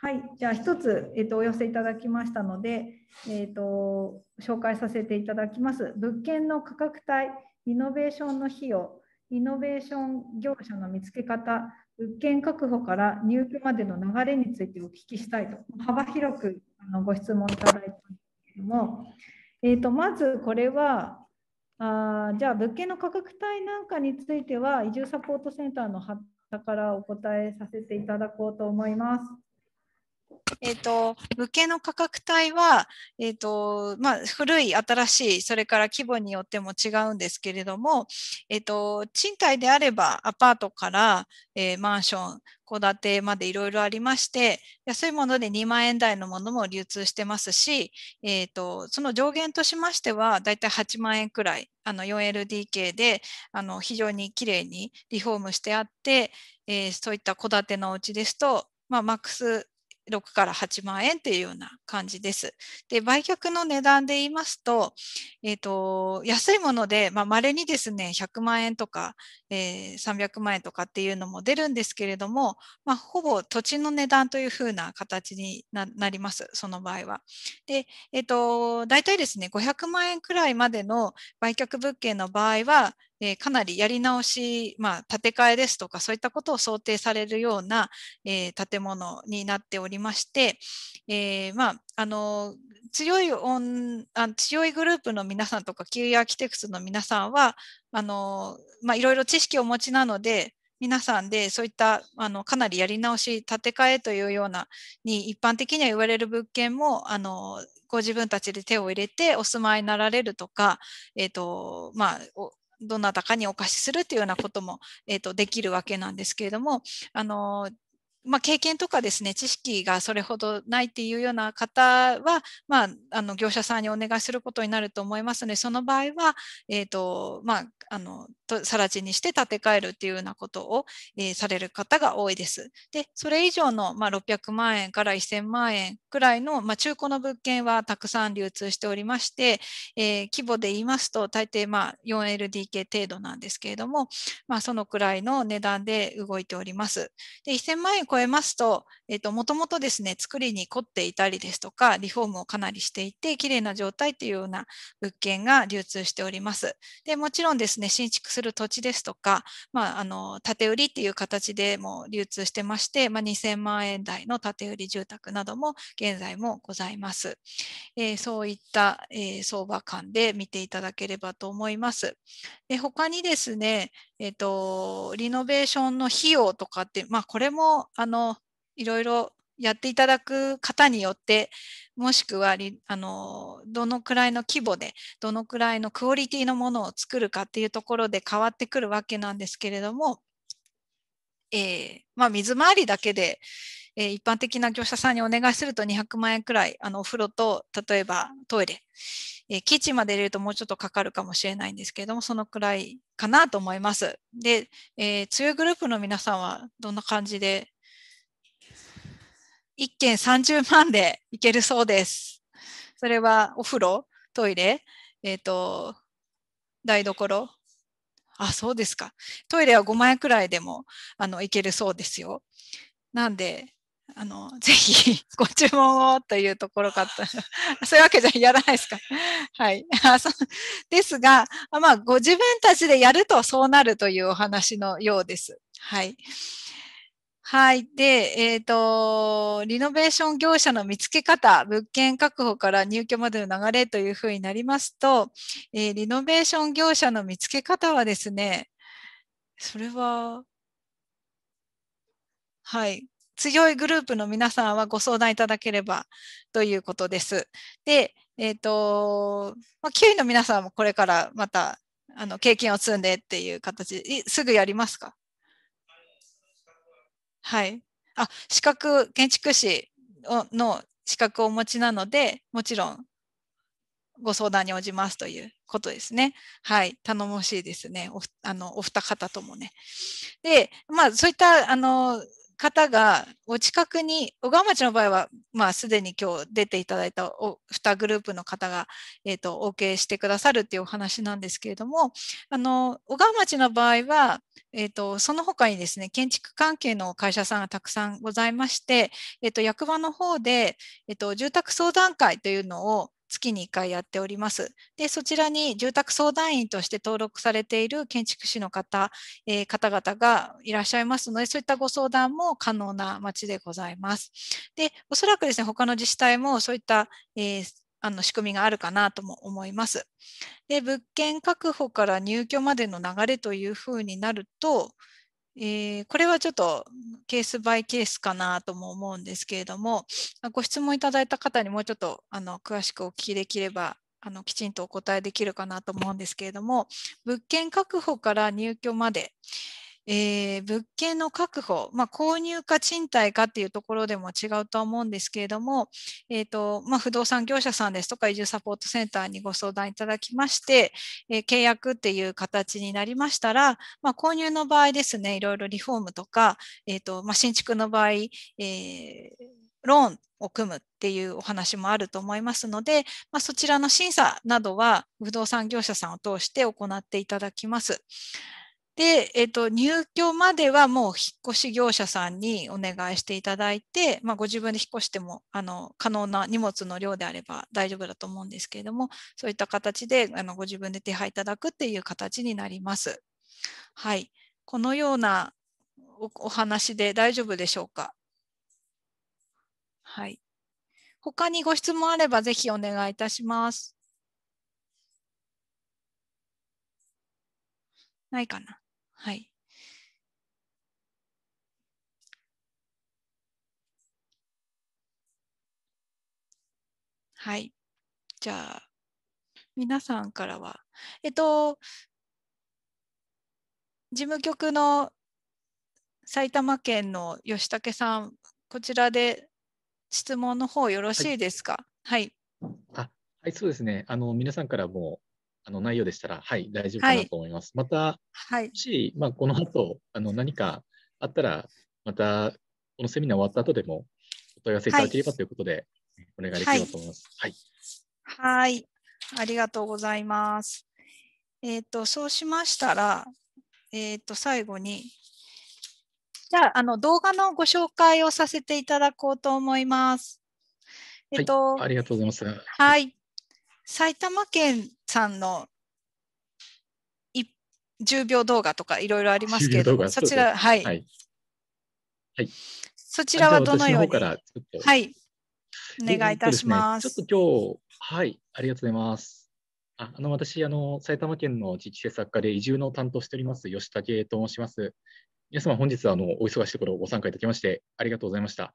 はい、じゃあ一つ、えーと、お寄せいただきましたので、えーと、紹介させていただきます。物件の価格帯、イノベーションの費用、イノベーション業者の見つけ方、物件確保から入居までの流れについてお聞きしたいと、幅広くあのご質問いただいたんですけれども、えーと、まずこれは、あじゃあ物件の価格帯なんかについては、移住サポートセンターの方からお答えさせていただこうと思います。えっ、ー、と、物件の価格帯は、え、ー、と、まあ、古い、新しい、それから規模によっても違うんですけれども、え、ー、と、賃貸であれば、アパートから、えマンション、戸建てまでいろいろありまして、安いもので2万円台のものも流通してますし、えっ、と、その上限としましては、だいたい8万円くらい、あの 4LDK で、あの、非常にきれいにリフォームしてあって、えそういった戸建てのお家ですと、まあ、マックス6から8万円っていうような感じです。で、売却の値段で言いますと、えっ、ー、と、安いもので、まあ、稀にですね、100万円とか、えー、300万円とかっていうのも出るんですけれども、まあ、ほぼ土地の値段というふうな形になります、その場合は。で、えっ、ー、と、大体ですね、500万円くらいまでの売却物件の場合は、え、かなりやり直し、まあ、建て替えですとか、そういったことを想定されるような、え、建物になっておりまして、えー、まあ、あの、強いあ強いグループの皆さんとか、キーアーキテクスの皆さんは、あの、まあ、いろいろ知識をお持ちなので、皆さんでそういったあのかなりやり直し、建て替えというようなに一般的には言われる物件もあのご自分たちで手を入れてお住まいになられるとか、えーとまあ、どなたかにお貸しするというようなことも、えーと、できるわけなんですけれども、あのまあ、経験とかですね、知識がそれほどないっていうような方は、まあ、あの業者さんにお願いすることになると思いますので、その場合は、えーとまあ、あの更地にして建て替えるっていうようなことを、えー、される方が多いです。で、それ以上の、まあ、600万円から1000万円くらいの、まあ、中古の物件はたくさん流通しておりまして、えー、規模で言いますと大抵まあ 4LDK 程度なんですけれども、まあ、そのくらいの値段で動いております。で、1000万円超えますと、えっ、ー、と、もともとですね、作りに凝っていたりですとか、リフォームをかなりしていて、綺麗な状態というような物件が流通しております。で、もちろんですね、新築する土地ですとか、まあ、あの、建売りっていう形でも流通してまして、まあ、2000万円台の建売り住宅なども現在もございます。えー、そういった、えー、相場感で見ていただければと思います。で他にですね、えっ、ー、と、リノベーションの費用とかって、まあ、これも、あの、いろいろやっていただく方によって、もしくはあのどのくらいの規模で、どのくらいのクオリティのものを作るかっていうところで変わってくるわけなんですけれども、えー、まあ、水回りだけで、えー、一般的な業者さんにお願いすると200万円くらい、あのお風呂と例えばトイレ、えー、キッチンまで入れるともうちょっとかかるかもしれないんですけれども、そのくらいかなと思います。で、えー、強いグループの皆さんはどんな感じで1件30万でいけるそうです。それはお風呂、トイレ、えっ、ー、と、台所。あ、そうですか。トイレは5万円くらいでも、あの、いけるそうですよ。なんで、あの、ぜひご注文をというところかった。そういうわけじゃやらないですか。はい。ですが、まあ、ご自分たちでやるとそうなるというお話のようです。はい。はい。で、えっ、ー、と、リノベーション業者の見つけ方、物件確保から入居までの流れというふうになりますと、えー、リノベーション業者の見つけ方はですね、それは、はい。強いグループの皆さんはご相談いただければということです。で、えっ、ー、と、まあ、9位の皆さんもこれからまた、あの、経験を積んでっていう形ですぐやりますか？はい。あ、資格、建築士の資格をお持ちなので、もちろんご相談に応じますということですね。はい。頼もしいですね。おあのお二方ともね。で、まあ、そういった、あの、方がお近くに、小川町の場合は、まあ、すでに今日出ていただいたお2グループの方が、え、ー、と、OK してくださるっていうお話なんですけれども、あの、小川町の場合は、え、ー、と、その他にですね、建築関係の会社さんがたくさんございまして、え、ー、と、役場の方で、えっ、と、住宅相談会というのを月に1回やっております。で、そちらに住宅相談員として登録されている建築士の方、えー、方々がいらっしゃいますので、そういったご相談も可能な町でございます。で、おそらくですね、他の自治体もそういった、えーあの仕組みがあるかなとも思います。で、物件確保から入居までの流れというふうになると、えー、これはちょっとケースバイケースかなとも思うんですけれども、ご質問いただいた方にもうちょっとあの詳しくお聞きできればあのきちんとお答えできるかなと思うんですけれども、物件確保から入居まで、えー、物件の確保、まあ、購入か賃貸かっていうところでも違うとは思うんですけれども、えーとまあ、不動産業者さんですとか移住サポートセンターにご相談いただきまして、えー、契約っていう形になりましたら、まあ、購入の場合ですね、いろいろリフォームとか、えーとまあ、新築の場合、えーローンを組むっていうお話もあると思いますので、まあ、そちらの審査などは不動産業者さんを通して行っていただきます。で、えっ、と、入居まではもう引っ越し業者さんにお願いしていただいて、まあ、ご自分で引っ越しても、あの、可能な荷物の量であれば大丈夫だと思うんですけれども、そういった形で、あの、ご自分で手配いただくっていう形になります。はい。このようなお話で大丈夫でしょうか？はい。他にご質問あればぜひお願いいたします。ないかな？はい。はい。じゃあ、皆さんからは、えっと、事務局の埼玉県の吉武さん、こちらで質問の方よろしいですか？はい。はい、あはい、そうですね。あの皆さんからもあの内容でしたら、はい、大丈夫かなと思います。はい、また、はい、もし、まあ、この後あの何かあったら、また、このセミナー終わった後でもお問い合わせいただければということで、お願いできればと思います。はい。はい、ありがとうございます。えっ、ー、と、そうしましたら、えっ、ー、と、最後に、じゃあ、あの、動画のご紹介をさせていただこうと思います。えっ、ー、と、はい、ありがとうございます。はい。埼玉県さんの10秒動画とかいろいろありますけれども、そちら、はい。はい。はい、そちらはどのように？はい。お願いいたします。すね、ちょっと今日、はい、ありがとうございます。ああの私あの、埼玉県の地域政策課で移住の担当しております、吉武と申します。皆様、本日はあのお忙しいところご参加いただきまして、ありがとうございました。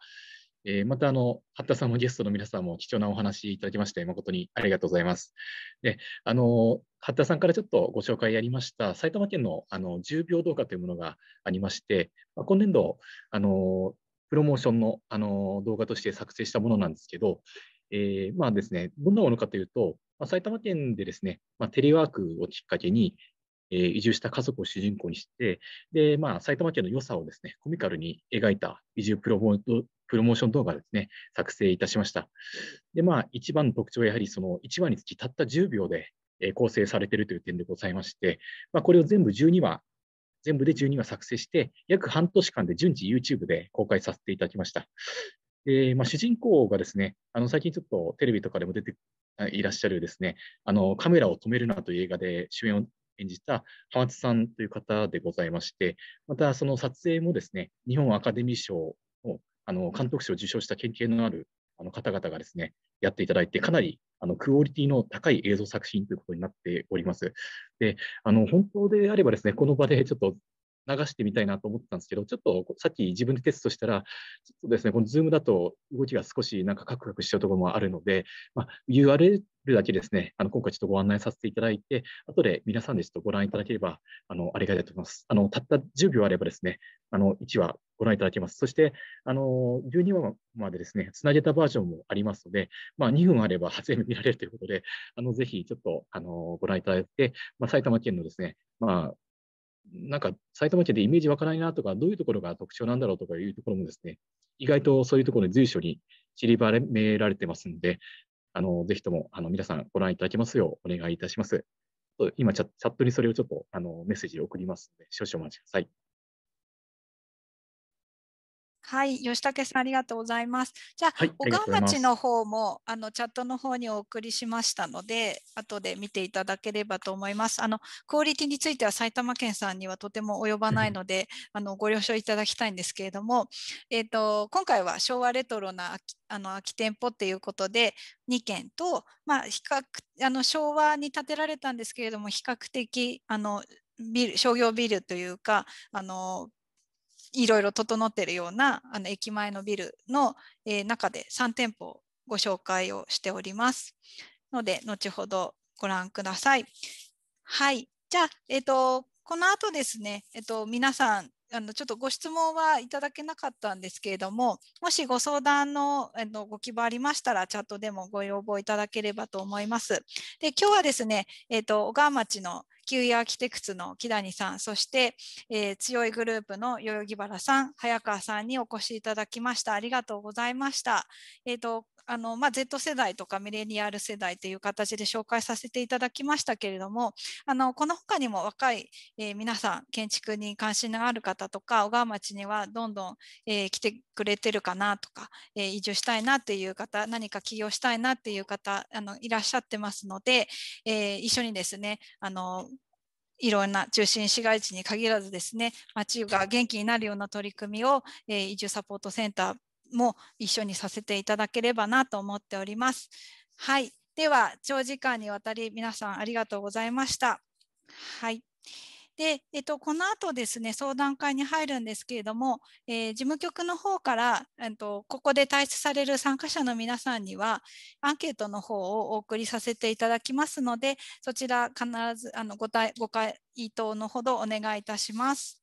えー、また、あの、八田さんのゲストの皆さんも貴重なお話いただきまして、誠にありがとうございます。で、あの、八田さんからちょっとご紹介ありました、埼玉県のあの10秒動画というものがありまして、まあ、今年度、あの、プロモーションのあの動画として作成したものなんですけど、えー、まあですね、どんなものかというと、まあ、埼玉県でですね、まあ、テレワークをきっかけに、えー、移住した家族を主人公にして、で、まあ、埼玉県の良さをですね、コミカルに描いた移住プロモプロモーション動画ですね、作成いたしました。で、まあ、一番の特徴はやはりその1話につきたった10秒で構成されているという点でございまして、まあ、これを全部12話、全部で12話作成して、約半年間で順次 YouTube で公開させていただきました。でまあ、主人公がですね、あの最近ちょっとテレビとかでも出ていらっしゃるですね、あのカメラを止めるなという映画で主演を演じた浜津さんという方でございまして、またその撮影もですね、日本アカデミー賞あの監督賞を受賞した経験のあるあの方々がですね、やっていただいて、かなりあのクオリティの高い映像作品ということになっております。で、あの本当であればですね、この場でちょっと流してみたいなと思ったんですけど、ちょっとさっき自分でテストしたら、ちょっとですね、この Zoom だと動きが少しなんかカクカクしちゃうところもあるので、まあ、URL だけですね、あの今回ちょっとご案内させていただいて、後で皆さんでちょっとご覧いただければ、あのありがたいと思います。あのたった10秒あればですね、あの1話ご覧いただけます。そして、あの12話までですね、つなげたバージョンもありますので、まあ、2分あれば 全部見られるということで、あのぜひちょっとあのご覧いただいて、まあ、埼玉県のですね、まあ、なんか埼玉県でイメージ湧かないなとか、どういうところが特徴なんだろうとかいうところもですね、意外とそういうところに随所に散りばめられてますので、あのぜひともあの皆さんご覧いただけますようお願いいたします。今チャ、チャットにそれをちょっとあのメッセージを送りますので、少々お待ちください。はい、吉武さんありがとうございます。じゃあ、はい、小川町の方もあのチャットの方にお送りしましたので、後で見ていただければと思います。あのクオリティについては埼玉県さんにはとても及ばないので、あのご了承いただきたいんですけれども、えーと、今回は昭和レトロなあの空き店舗っていうことで2軒と、まあ、比較あの昭和に建てられたんですけれども比較的あのビル商業ビルというかあのいろいろ整ってるようなあの駅前のビルの、えー、中で3店舗ご紹介をしております。ので、後ほどご覧ください。はい。じゃあ、えっ、ー、と、この後ですね、えっ、ー、と、皆さん、あのちょっとご質問はいただけなかったんですけれども、もしご相談の、えっと、ご希望ありましたら、チャットでもご要望いただければと思います。で今日はですね、えっと、小川町のキウイアーキテクツの木谷さん、そして、えー、強いグループの代々木原さん、早川さんにお越しいただきました。ありがとうございました。えーとあのまあ、Z 世代とかミレニアル世代という形で紹介させていただきましたけれども、あのこの他にも若い、えー、皆さん、建築に関心のある方とか、小川町にはどんどん、えー、来てくれてるかなとか、えー、移住したいなっていう方、何か起業したいなっていう方あのいらっしゃってますので、え一緒にですねあのいろんな中心市街地に限らずですね、町が元気になるような取り組みを、えー、移住サポートセンターも一緒にさせていただければなと思っております。はい。では、長時間にわたり皆さんありがとうございました。はい。で、えっと、この後ですね、相談会に入るんですけれども、えー、事務局の方から、えっと、ここで退出される参加者の皆さんには、アンケートの方をお送りさせていただきますので、そちら必ずあのご対ご回答のほどお願いいたします。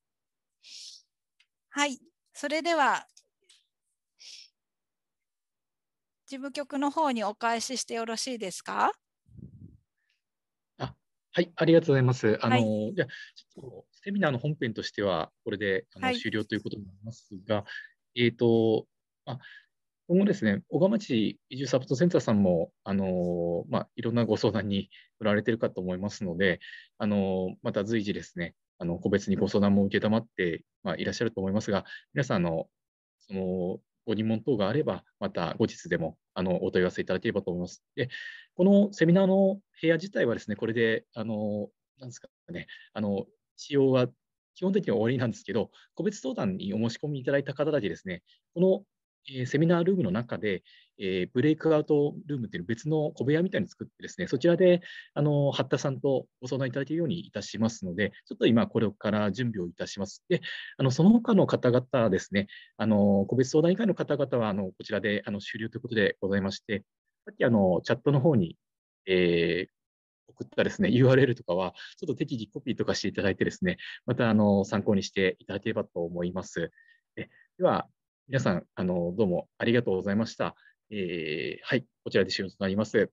はい、それでは、事務局の方にお返ししてよろしいですか？はい、ありがとうございます。あの、はい、じゃセミナーの本編としては、これであの、はい、終了ということになりますが、えっ、ー、と、あ今後ですね、小川町移住サポートセンターさんも、あのまあ、いろんなご相談に乗られているかと思いますので、あのまた随時ですね、あの個別にご相談も承って、まあ、いらっしゃると思いますが、皆さんのそのご疑問等があれば、また後日でもあのお問い合わせいただければと思います。で、このセミナーの部屋自体はですね、これで、あの、なんですかね、あの、使用は基本的には終わりなんですけど、個別相談にお申し込みいただいた方だけですね、この、えー、セミナールームの中で、えー、ブレイクアウトルームっていう別の小部屋みたいに作ってですね、そちらで、あの、八田さんとご相談いただけるようにいたしますので、ちょっと今これから準備をいたします。で、あの、その他の方々ですね、あの、個別相談以外の方々は、あの、こちらで、あの、終了ということでございまして、さっきあのチャットの方に、えー、送ったですね、URL とかは、ちょっと適宜コピーとかしていただいてですね、またあの参考にしていただければと思います。えでは、皆さん、あのどうもありがとうございました。えー、はい、こちらで終了となります。